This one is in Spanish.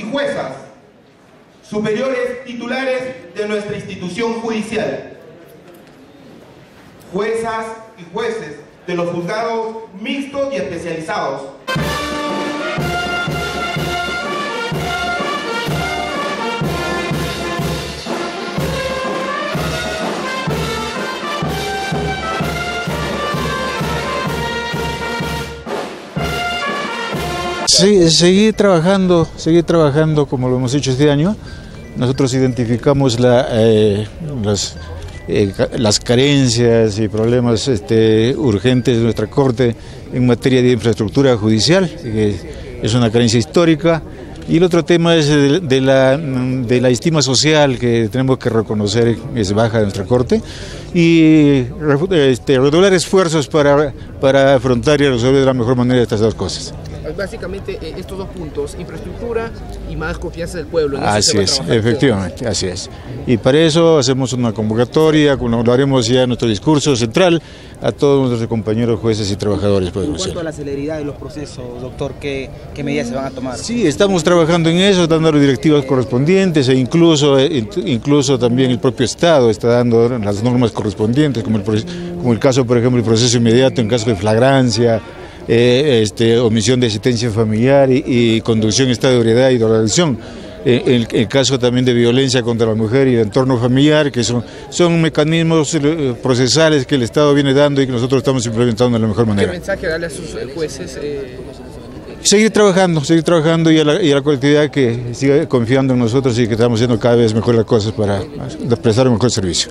y juezas, superiores titulares de nuestra institución judicial, juezas y jueces de los juzgados mixtos y especializados, Sí, seguir trabajando, seguir trabajando como lo hemos hecho este año. Nosotros identificamos eh, las, eh, las, carencias y problemas este, urgentes de nuestra Corte en materia de infraestructura judicial, que es una carencia histórica. Y el otro tema es de, la, de, la, estima social que tenemos que reconocer es baja de nuestra Corte y este, redoblar esfuerzos para, para afrontar y resolver de la mejor manera estas dos cosas básicamente eh, estos dos puntos, infraestructura y más confianza del pueblo. así es, efectivamente, así es. Y para eso hacemos una convocatoria, lo haremos ya en nuestro discurso central a todos nuestros compañeros jueces y trabajadores. En cuanto a la celeridad de los procesos, doctor, ¿qué, ¿qué, medidas se van a tomar? Sí, estamos trabajando en eso, dando las directivas correspondientes e incluso, eh, incluso también el propio Estado está dando las normas correspondientes, como el, como el caso, por ejemplo, el proceso inmediato en caso de flagrancia, eh, este, omisión de asistencia familiar y, conducción en estado de ebriedad y drogadicción. En eh, el, caso también de violencia contra la mujer y el entorno familiar, que son, son mecanismos eh, procesales que el Estado viene dando y que nosotros estamos implementando de la mejor manera. ¿Qué mensaje darle a sus jueces? Seguir trabajando, seguir trabajando y a, la, y a la colectividad que siga confiando en nosotros y que estamos haciendo cada vez mejor las cosas para prestar un mejor servicio.